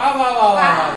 哇哇哇哇